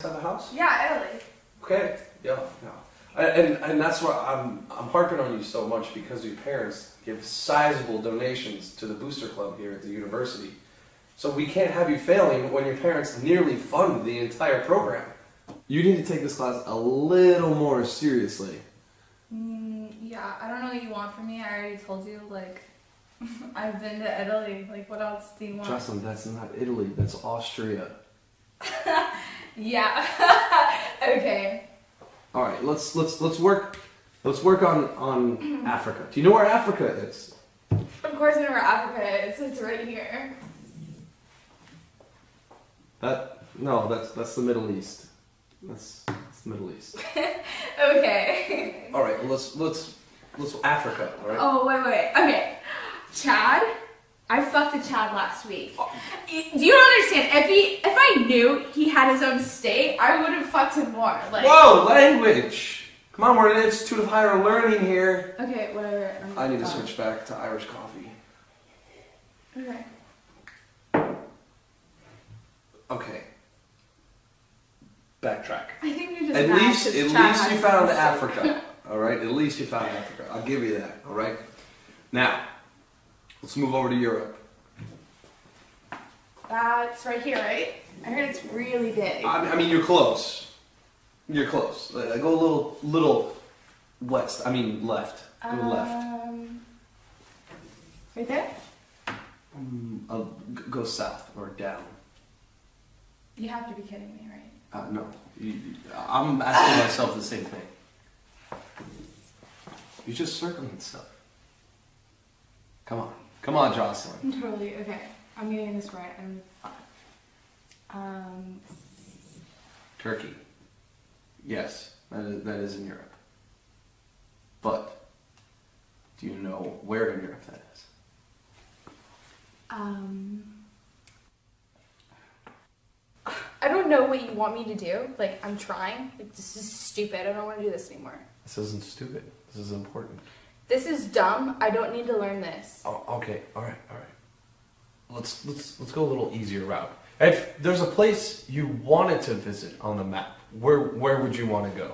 have a house? Yeah, Italy. Okay, yeah, yeah. And, and that's why I'm, I'm harping on you so much because your parents give sizable donations to the booster club here at the university. So we can't have you failing when your parents nearly fund the entire program. You need to take this class a little more seriously. Mm, yeah, I don't know what you want from me. I already told you. Like, I've been to Italy. Like, what else do you want? Jocelyn, that's not Italy, that's Austria. Yeah. okay. All right, let's let's let's work let's work on on Africa. Do you know where Africa is? Of course, I know where Africa is. It's right here. That no, that's that's the Middle East. That's, that's the Middle East. Okay. All right, let's let's let's Africa. All right. Oh wait, wait. Okay. Chad. I fucked a Chad last week. Oh. Y- Do you understand? If I knew he had his own state, I would have fucked him more. Like. Whoa, language! Come on, we're at an Institute of Higher Learning here. Okay, whatever. I need to switch back to Irish coffee. Okay. Okay. Backtrack. I think you just. At least at least you found. Africa. All right. At least you found Africa. I'll give you that. All right. Now, let's move over to Europe. That's right here, right? I heard it's really big. I, I mean, you're close. You're close. Uh, go a little, little west. I mean, left. Go left. Um, right there? Uh, g- go south or down. You have to be kidding me, right? Uh, no, you, you- I'm asking myself the same thing. You're just circling stuff. Come on, come on, Jocelyn. Totally okay. I'm getting this right. I'm fine. Um, Turkey. Yes, that is, that is in Europe. But do you know where in Europe that is? um. I don't know what you want me to do. Like, I'm trying. Like, this is stupid. I don't want to do this anymore. This isn't stupid. This is important. This is dumb. I don't need to learn this. Oh, okay. All right. All right. Let's let's let's go a little easier route. If there's a place you wanted to visit on the map, where where would you want to go?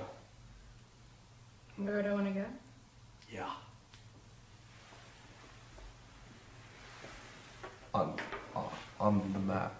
Where would I want to go? Yeah. On on, on the map.